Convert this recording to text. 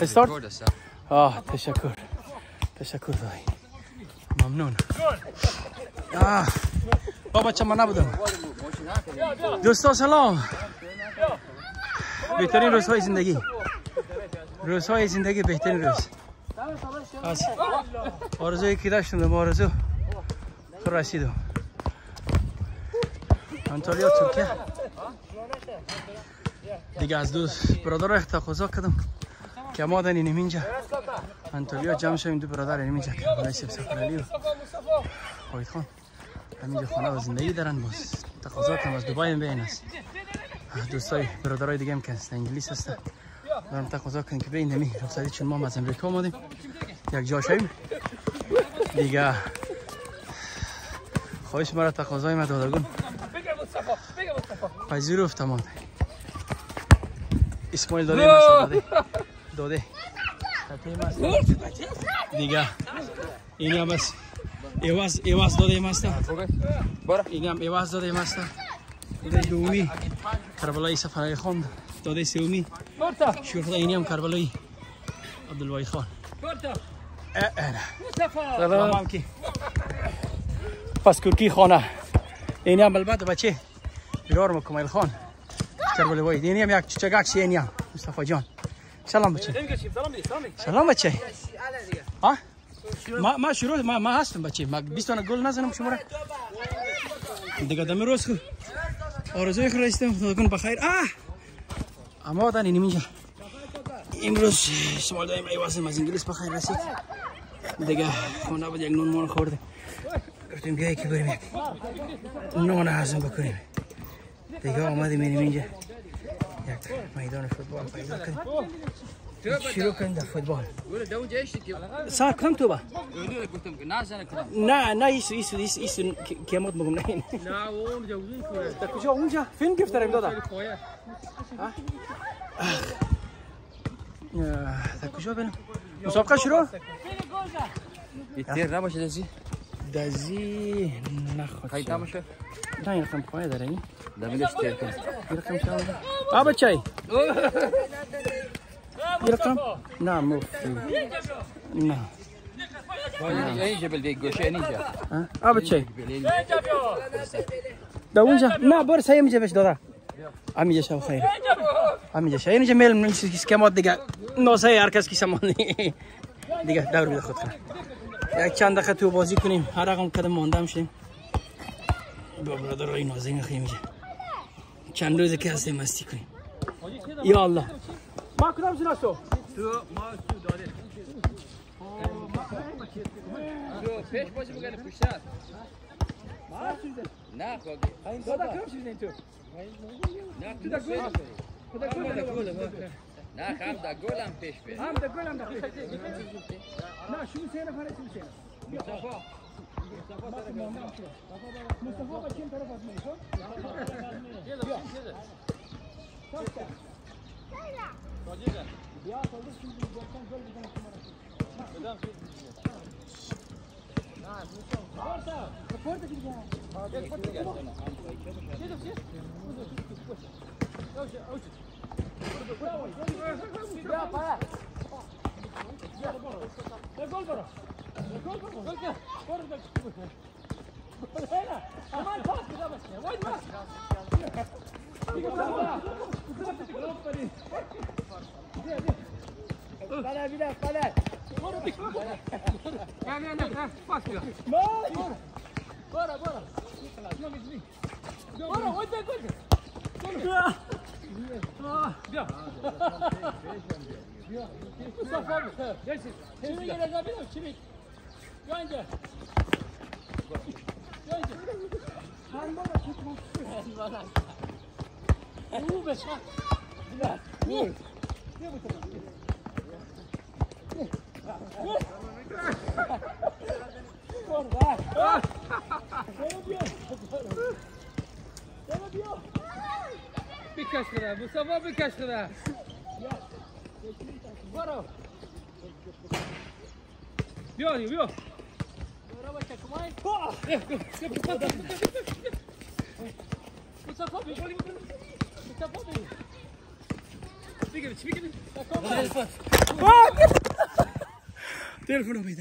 استارت آه تشکر تشکر دایی ممنون آه با بچه من نبودم دوستا سلام بهترین روزهای زندگی روزهای زندگی بهترین روز از آرزوی که داشتم به آرزو خود رسیدم انتالیا ترکیه دیگه از دوست برادر تقاضا کردم که ما در اینم اینجا انتالیا جمع شویم دو برادر اینم اینجا که رئیس سفر علی و خواهید خان. همینجا خانه و زندگی دارن باز. تقاضا کردم از دوبای هم بین است. دوستای برادرای دیگه هم که از انگلیس هستن. دارم تقاضا کردم که بین نمی رخصتی چون ما از امریکا آمدیم یک جا شویم. دیگه. خواهش مرا تقاضای ما دادگون. پذیرفتم آن اسماعیل داده مست داده داده. دیگه اینی هم بس ایواز ایواز داده مست اینی هم ایواز داده مست داده دومی. کربلای سفرهای خان داده سومی. شوخ اینی هم کربلای عبدالوای خان. سلام. پس کرکی خانه. اینی هم البته بچه. بیرار مکمل خان. کربلای وای. اینی هم یک چچگک سی اینی هم مصطفی جان. سلام بچه. سلام بچه. ها ما ما شروع ما ما هستم بچه. ما 20 تا گل نزنم شما را. دیگه دم روز خو آرزوی خو رستم خداکن بخیر آه! اما دانی اینجا. امروز شما دایم ای واسه از انگلیس بخیر رسید. دیگه خونه بود یک نون مون خورده. گفتیم بیایی که بریم یک. نون هضم بکنیم. دیگه آمدیم اینجا. یک میدان فوتبال پیدا کنیم. شروع کنیم؟ در فوتبال. سر کم تو با؟ نه نه ایسو ایسو ایسو ایسو کیامات بگم نه. نه اونجا در کجا؟ اونجا. فیلم گفتاریم دادا. در کجا بریم مسابقه شروع. تیر نباشه دزی. دزی؟ نخواد خیلی نباشه نه این رقم پایه داره این. دمیدش تیر کن این رقم شما آبا چای. این رقم نه مفتی نه. اینجا بل دیگه گوشه اینجا. آبا چای. دا اونجا. نه برو سعی میجه بهش دادا همینجا شب خیر. همینجا شب اینجا میل نیست اسکمات دیگه ناسه هر کس سامان دیگه دور بده خود کنه یک چند دقیقه تو بازی کنیم. هر رقم قدم مانده میشیم با برادر رای نازنین خیلی چند روزه که هستیم مستی کنیم. یا الله. ما کدام سنا تو تو ما تو داده. تو پیش بازی بگنه پشتر نه خب دادا کدام چیز تو؟ نه تو دا Na kam da gol am peşpe. Am da gol am da peşpe. Na şunu seyre para şunu seyre. Mustafa. Mustafa tarafa. Mustafa bak kim tarafa atmıyor? Yok. Topta. Sayla. Hocada. Ya kaldı şimdi uzaktan gol bir tane kumara. Adam şey diyecek. Ha, Mustafa. Orta. Orta gidiyor. Hadi. Hadi. Bana bir dakika bana. Gel gel gel. Bas bir dakika. Bora, bora. Bora, hoy da gol. Bu sefer. Çivik yere gel bir çivik. گل تو دا گل نه خم دا گل هم پیش بیر هم دا گل هم دا نه شو سه نفره شو سه مصطفی مصطفی با چند طرف از Okay, come on. Oh, yeah, go. Let's go. Let's go. Let's go. Let's go. What's up, Bobby? What's up, Bobby? Speak it, speak it. Telephone. Telephone. Telephone.